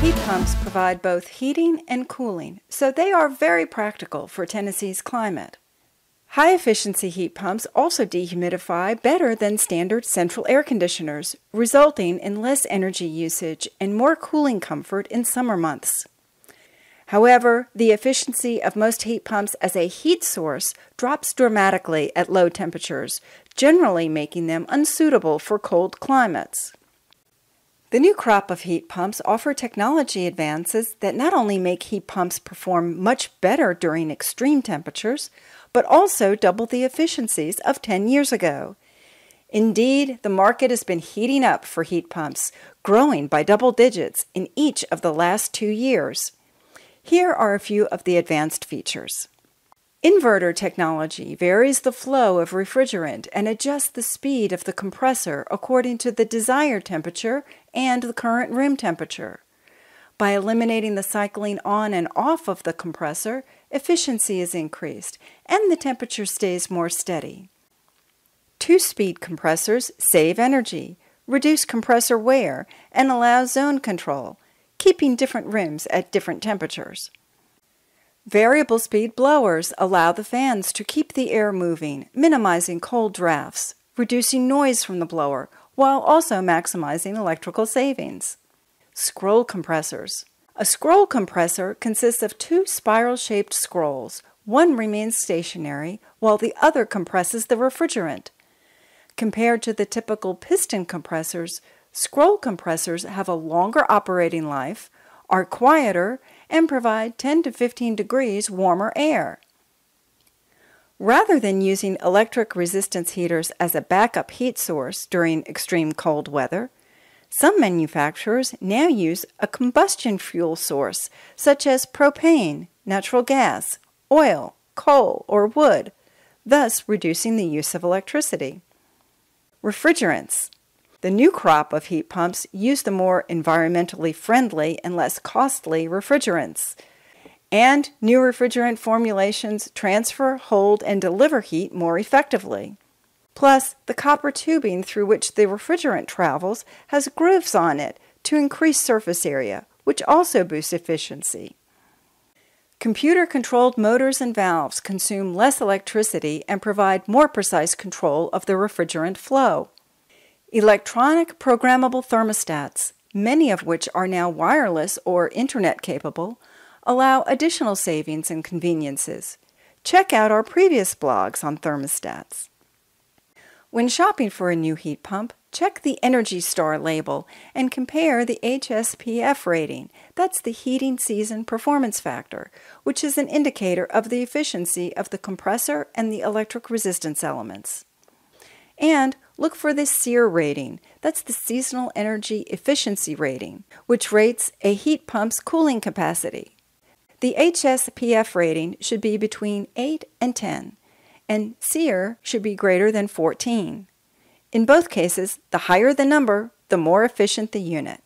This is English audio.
Heat pumps provide both heating and cooling, so they are very practical for Tennessee's climate. High efficiency heat pumps also dehumidify better than standard central air conditioners, resulting in less energy usage and more cooling comfort in summer months. However, the efficiency of most heat pumps as a heat source drops dramatically at low temperatures, generally making them unsuitable for cold climates. The new crop of heat pumps offer technology advances that not only make heat pumps perform much better during extreme temperatures, but also double the efficiencies of 10 years ago. Indeed, the market has been heating up for heat pumps, growing by double digits in each of the last two years. Here are a few of the advanced features. Inverter technology varies the flow of refrigerant and adjusts the speed of the compressor according to the desired temperature and the current room temperature. By eliminating the cycling on and off of the compressor, efficiency is increased and the temperature stays more steady. Two speed compressors save energy, reduce compressor wear, and allow zone control, keeping different rooms at different temperatures. Variable speed blowers allow the fans to keep the air moving, minimizing cold drafts, reducing noise from the blower, while also maximizing electrical savings. Scroll compressors. A scroll compressor consists of two spiral shaped scrolls. One remains stationary, while the other compresses the refrigerant. Compared to the typical piston compressors, scroll compressors have a longer operating life, are quieter, and provide 10 to 15 degrees warmer air. Rather than using electric resistance heaters as a backup heat source during extreme cold weather, some manufacturers now use a combustion fuel source such as propane, natural gas, oil, coal, or wood, thus reducing the use of electricity. Refrigerants. The new crop of heat pumps use the more environmentally friendly and less costly refrigerants. And new refrigerant formulations transfer, hold, and deliver heat more effectively. Plus, the copper tubing through which the refrigerant travels has grooves on it to increase surface area, which also boosts efficiency. Computer controlled motors and valves consume less electricity and provide more precise control of the refrigerant flow. Electronic programmable thermostats, many of which are now wireless or internet capable, allow additional savings and conveniences. Check out our previous blogs on thermostats. When shopping for a new heat pump, check the Energy Star label and compare the HSPF rating. That's the heating season performance factor, which is an indicator of the efficiency of the compressor and the electric resistance elements. And look for the SEER rating. That's the Seasonal Energy Efficiency Rating, which rates a heat pump's cooling capacity. The HSPF rating should be between 8 and 10, and SEER should be greater than 14. In both cases, the higher the number, the more efficient the unit.